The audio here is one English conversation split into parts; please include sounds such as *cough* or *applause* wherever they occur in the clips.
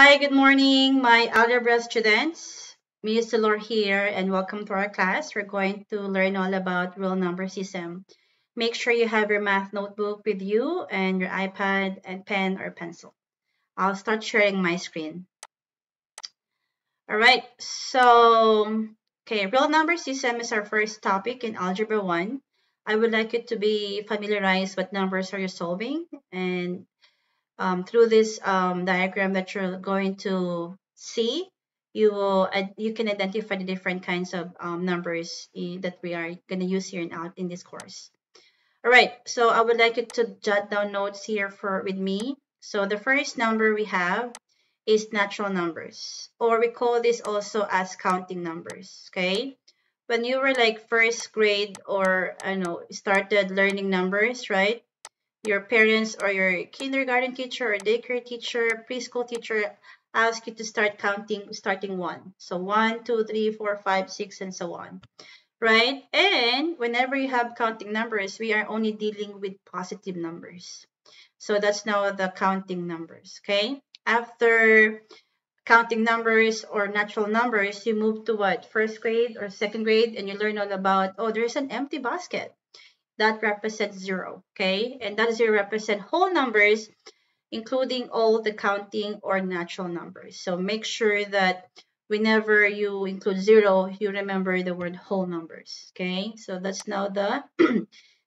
Hi, good morning, my algebra students. Ms. Dolor here, and welcome to our class. We're going to learn all about real number system. Make sure you have your math notebook with you and your iPad and pen or pencil. I'll start sharing my screen. All right, so, okay, real number system is our first topic in Algebra 1. I would like you to be familiarized what numbers are you solving and um, through this um, diagram that you're going to see, you will you can identify the different kinds of um, numbers that we are going to use here in out in this course. All right, so I would like you to jot down notes here for with me. So the first number we have is natural numbers, or we call this also as counting numbers. Okay, when you were like first grade or I know started learning numbers, right? Your parents or your kindergarten teacher or daycare teacher, preschool teacher ask you to start counting starting one. So one, two, three, four, five, six, and so on. Right? And whenever you have counting numbers, we are only dealing with positive numbers. So that's now the counting numbers. Okay? After counting numbers or natural numbers, you move to what? First grade or second grade, and you learn all about, oh, there's an empty basket that represents zero, okay? And that zero represent whole numbers, including all the counting or natural numbers. So make sure that whenever you include zero, you remember the word whole numbers, okay? So that's now the *clears throat*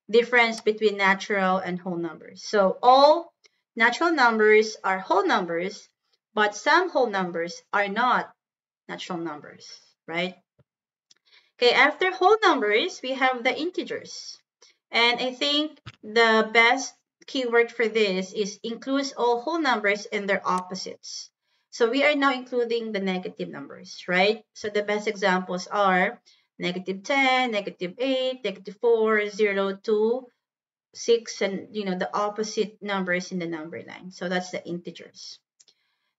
difference between natural and whole numbers. So all natural numbers are whole numbers, but some whole numbers are not natural numbers, right? Okay, after whole numbers, we have the integers. And I think the best keyword for this is includes all whole numbers and their opposites. So we are now including the negative numbers, right? So the best examples are negative 10, negative 8, negative 4, 0, 2, 6, and you know the opposite numbers in the number line. So that's the integers.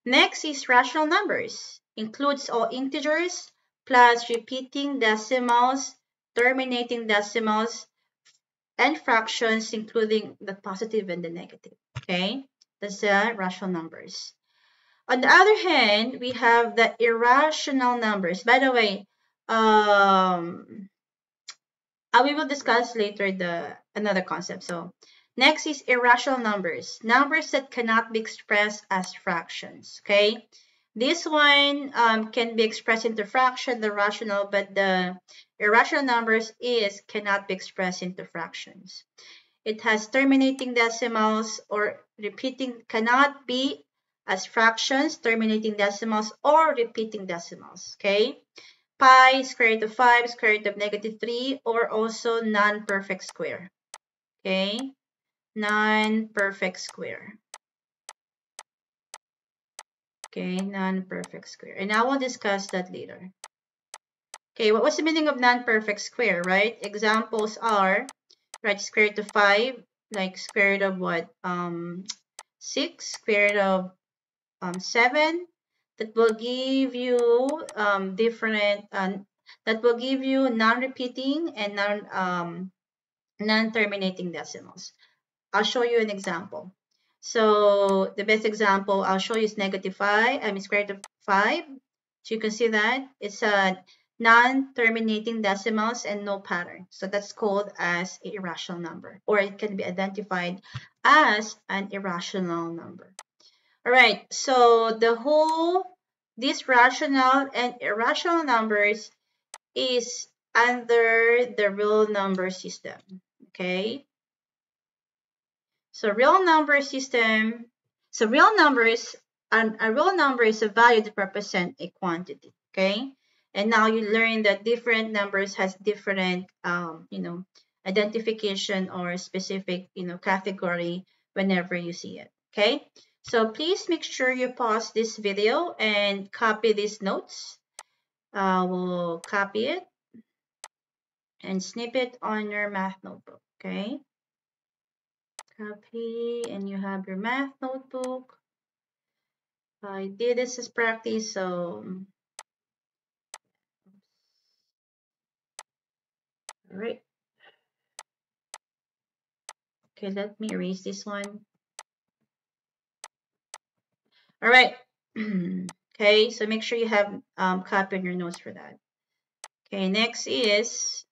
Next is rational numbers. Includes all integers plus repeating decimals, terminating decimals, and fractions, including the positive and the negative. Okay, that's the rational numbers. On the other hand, we have the irrational numbers. By the way, um, uh, we will discuss later the another concept. So next is irrational numbers, numbers that cannot be expressed as fractions. Okay, this one um, can be expressed into fraction, the rational, but the irrational numbers is cannot be expressed into fractions. It has terminating decimals or repeating cannot be as fractions, terminating decimals, or repeating decimals, okay? Pi, square root of 5, square root of negative 3, or also non-perfect square, okay? Non-perfect square. Okay, non-perfect square. And I will discuss that later. Okay, what was the meaning of non-perfect square, right? Examples are, right, square root of 5, like square root of what? Um, 6, square root of um, 7. That will give you um, different, uh, that will give you non-repeating and non, um, non-terminating decimals. I'll show you an example. So the best example I'll show you is negative 5, I mean square root of 5. So you can see that it's a non-terminating decimals and no pattern. So that's called as an irrational number or it can be identified as an irrational number. All right, so the whole, these rational and irrational numbers is under the real number system, okay? So real number system, so real numbers, and a real number is a value that represent a quantity, okay? And now you learn that different numbers has different, um, you know, identification or specific, you know, category whenever you see it, okay? So please make sure you pause this video and copy these notes. Uh, we'll copy it and snip it on your math notebook, okay? copy and you have your math notebook. I did this as practice, so all right. Okay, let me erase this one. All right, *clears throat* okay, so make sure you have um, copy on your notes for that. Okay, next is,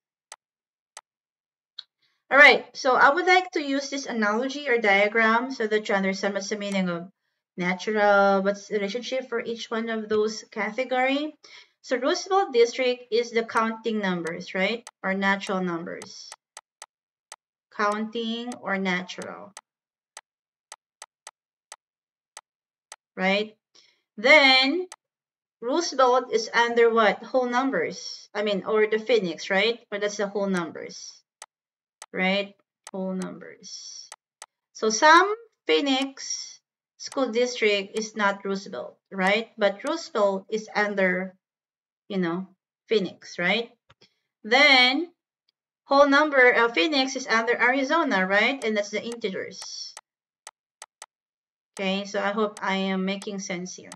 all right, so I would like to use this analogy or diagram so that you understand what's the meaning of natural, what's the relationship for each one of those category. So Roosevelt District is the counting numbers, right? Or natural numbers. Counting or natural. Right? Then Roosevelt is under what? Whole numbers. I mean, or the Phoenix, right? Or that's the whole numbers. Right? Whole numbers. So some Phoenix school district is not Roosevelt, right? But Roosevelt is under you know, Phoenix, right? Then whole number of Phoenix is under Arizona, right? And that's the integers. Okay, so I hope I am making sense here.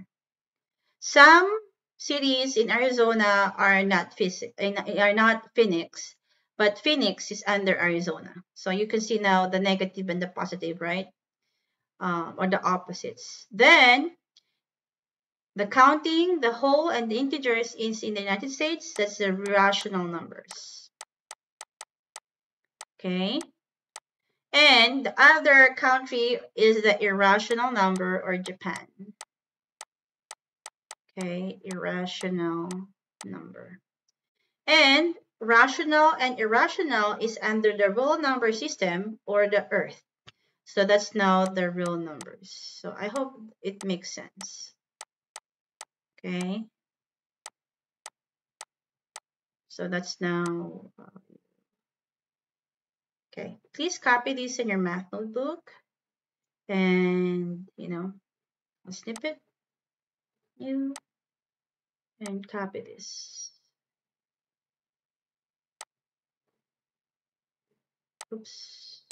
Some cities in Arizona are not are not Phoenix, but Phoenix is under Arizona. So you can see now the negative and the positive, right? Um, or the opposites. Then the counting, the whole, and the integers is in the United States. That's the rational numbers. Okay. And the other country is the irrational number or Japan. Okay, irrational number. And rational and irrational is under the real number system or the earth. So that's now the real numbers. So I hope it makes sense. Okay. So that's now, uh, okay. Please copy this in your math notebook and, you know, a snippet, you, and copy this. Oops.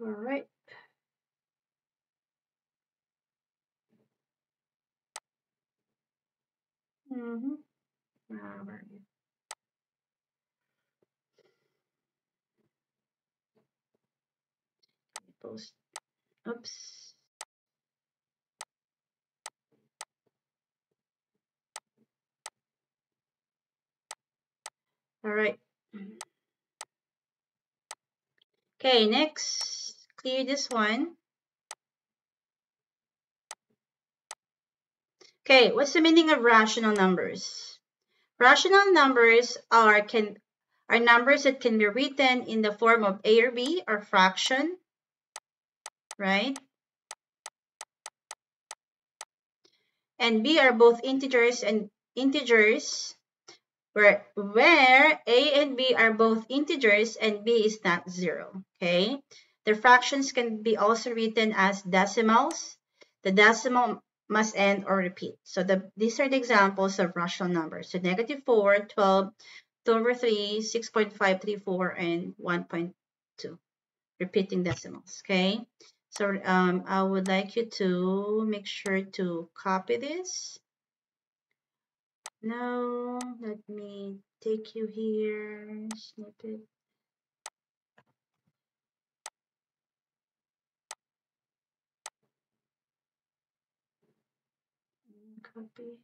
All right. Mm-hmm. Where you? Post. Oops. All right. Okay, next, clear this one. Okay, what's the meaning of rational numbers? Rational numbers are can are numbers that can be written in the form of A or B or fraction, right? And B are both integers and integers where where A and B are both integers and B is not zero, okay? The fractions can be also written as decimals. The decimal must end or repeat. So the, these are the examples of rational numbers. So negative 4, 12, 2 over 3, 6.534, and 1.2. Repeating decimals, okay? So um, I would like you to make sure to copy this. Now, let me take you here, snippet. Copy.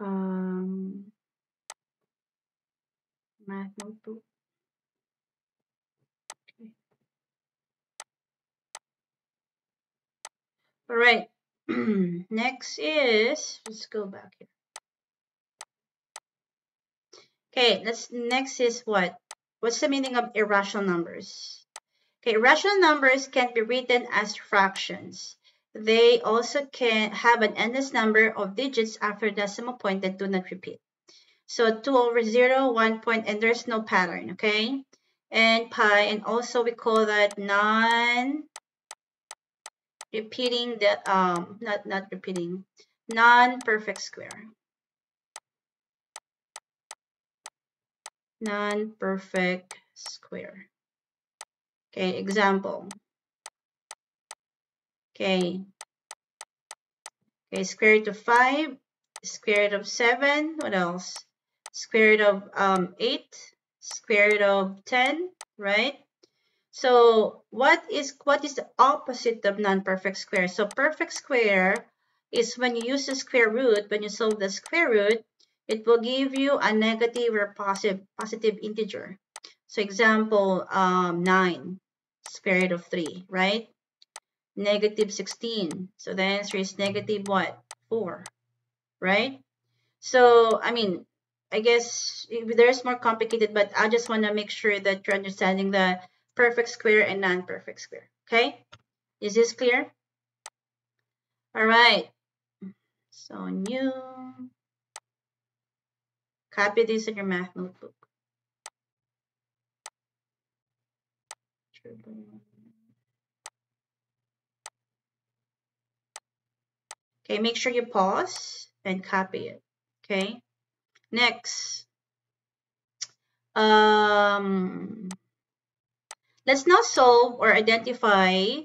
Um, math notebook. Okay. All right. *clears throat* Next is, let's go back here. Okay, let's next is what? What's the meaning of irrational numbers? Okay, rational numbers can be written as fractions. They also can have an endless number of digits after decimal point that do not repeat. So 2 over 0, 1 point, and there's no pattern, okay? And pi, and also we call that non-repeating, the um, not, not repeating, non-perfect square. Non-perfect square. Okay, example. Okay. Okay, square root of 5, square root of 7, what else? Square root of um, 8, square root of 10, right? So what is what is the opposite of non-perfect square? So perfect square is when you use the square root, when you solve the square root, it will give you a negative or positive positive integer. So example um, 9, square root of 3, right? Negative 16. So the answer is negative what? 4, right? So, I mean, I guess there's more complicated, but I just want to make sure that you're understanding the perfect square and non-perfect square. Okay? Is this clear? All right. So new. Copy this in your math notebook. Okay, make sure you pause and copy it. Okay. Next. Um, let's now solve or identify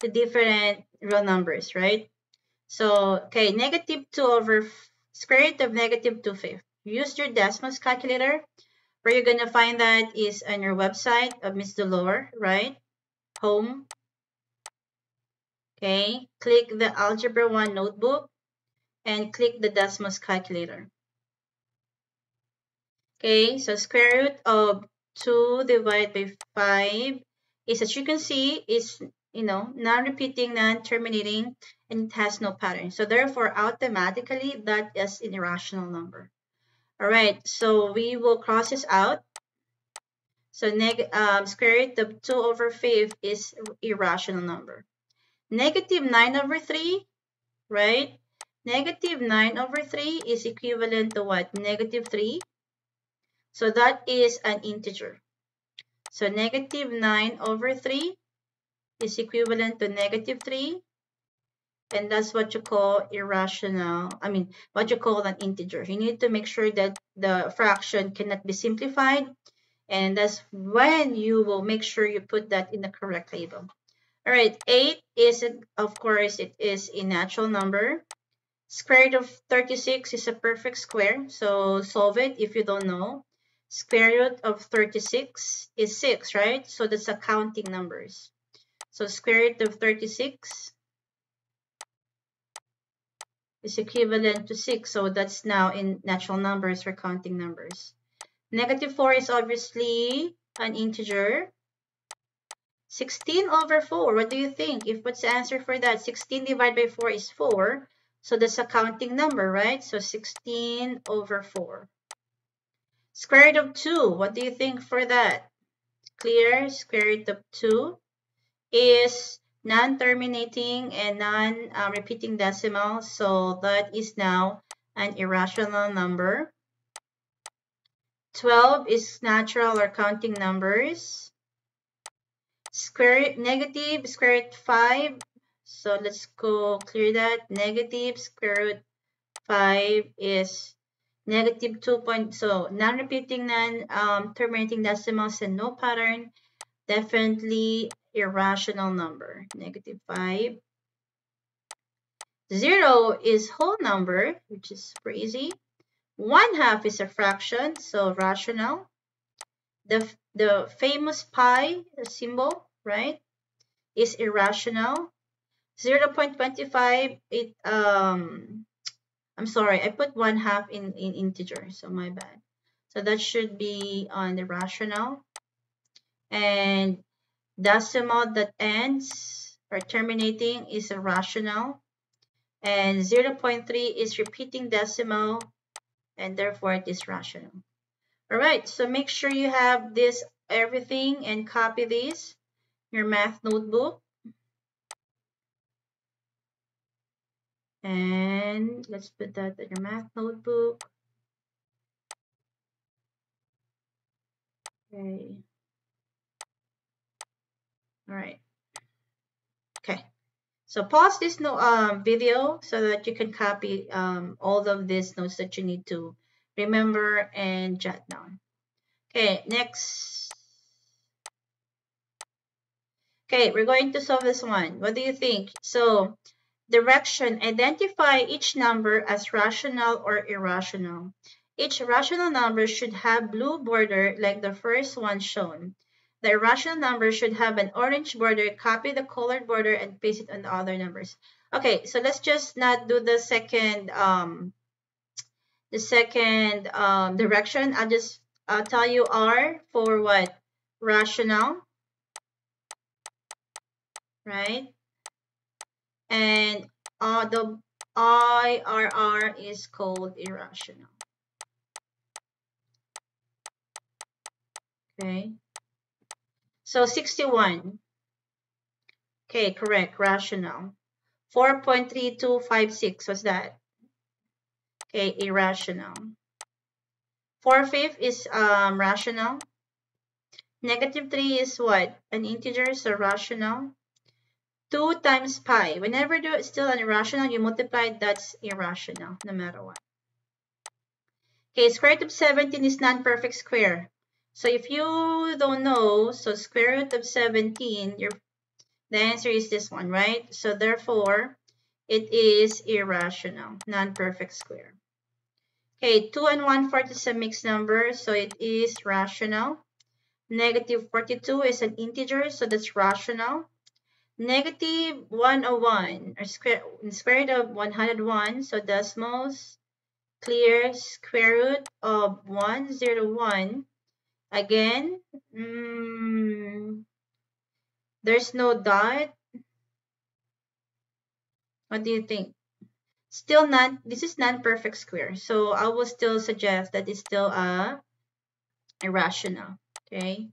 the different real numbers, right? So, okay, negative 2 over square root of negative 2 fifths. Use your Desmos calculator. Where you're going to find that is on your website of Miss Dolor, right? Home. Okay, click the Algebra 1 notebook and click the Desmos calculator. Okay, so square root of 2 divided by 5 is, as you can see, is, you know, non-repeating, non-terminating, and it has no pattern. So therefore, automatically, that is an irrational number. All right, so we will cross this out. So neg um, square root of 2 over 5 is irrational number. Negative 9 over 3, right? Negative 9 over 3 is equivalent to what? Negative 3. So that is an integer. So negative 9 over 3 is equivalent to negative 3. And that's what you call irrational, I mean, what you call an integer. You need to make sure that the fraction cannot be simplified. And that's when you will make sure you put that in the correct label. All right, 8 is, of course, it is a natural number. Square root of 36 is a perfect square. So solve it if you don't know. Square root of 36 is 6, right? So that's a counting numbers. So square root of 36 is equivalent to 6. So that's now in natural numbers or counting numbers. Negative 4 is obviously an integer. 16 over 4, what do you think? If what's the answer for that? 16 divided by 4 is 4. So that's a counting number, right? So 16 over 4. Square root of 2, what do you think for that? Clear, square root of 2 is non-terminating and non-repeating um, decimal. So that is now an irrational number. 12 is natural or counting numbers. Square root negative, square root 5. So let's go clear that. Negative square root 5 is negative 2 point, so non-repeating, non-terminating um, decimals and no pattern, definitely irrational number, negative 5. 0 is whole number, which is super easy. 1 half is a fraction, so rational. The, the famous pi symbol, right, is irrational. 0 0.25, it um, I'm sorry, I put one half in, in integer, so my bad. So that should be on the rational. And decimal that ends or terminating is a rational. And 0.3 is repeating decimal, and therefore it is rational. All right, so make sure you have this everything and copy this, your math notebook. And let's put that in your math notebook. Okay. All right. Okay. So pause this no, um, video so that you can copy um, all of these notes that you need to remember and jot down. Okay, next. Okay, we're going to solve this one. What do you think? So direction, identify each number as rational or irrational. Each rational number should have blue border like the first one shown. The irrational number should have an orange border. Copy the colored border and paste it on the other numbers. Okay, so let's just not do the second um, the second um, direction. I'll just I'll tell you R for what? Rational. Right? And uh, the IRR is called irrational. Okay. So 61. Okay, correct. Rational. 4.3256. What's that? Okay, irrational. Four-fifth is um, rational. Negative 3 is what? An integer, so rational. 2 times pi. Whenever it's still an irrational, you multiply, that's irrational, no matter what. Okay, square root of 17 is non-perfect square. So if you don't know, so square root of 17, your, the answer is this one, right? So therefore, it is irrational, non-perfect square. Okay, 2 and 1 fourth is a mixed number, so it is rational. Negative 42 is an integer, so that's rational. Negative 101, or square, square root of 101, so decimals, clear square root of 101 Again, mm, there's no dot. What do you think? Still not, this is non-perfect square. So I will still suggest that it's still a irrational. Okay.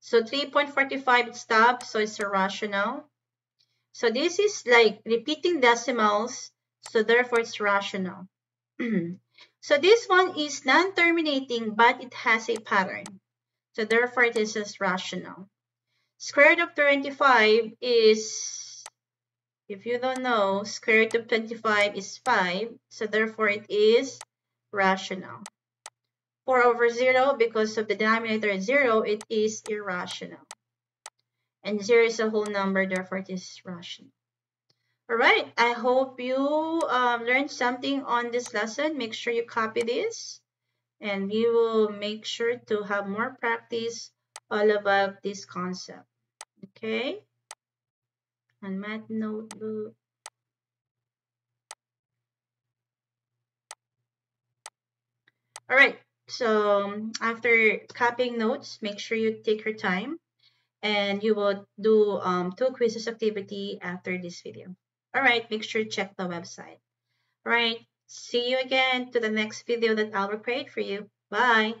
So 3.45 it stops, so it's irrational. So this is like repeating decimals, so therefore it's rational. *clears throat* So this one is non-terminating, but it has a pattern. So therefore, this is rational. Square root of 25 is, if you don't know, square root of 25 is 5. So therefore, it is rational. 4 over 0, because of the denominator is 0, it is irrational. And 0 is a whole number, therefore it is rational. All right, I hope you um, learned something on this lesson. Make sure you copy this and we will make sure to have more practice all about this concept. Okay? On math notebook. All right, so after copying notes, make sure you take your time and you will do um, two quizzes activity after this video. All right, make sure to check the website. All right, see you again to the next video that I'll create for you. Bye.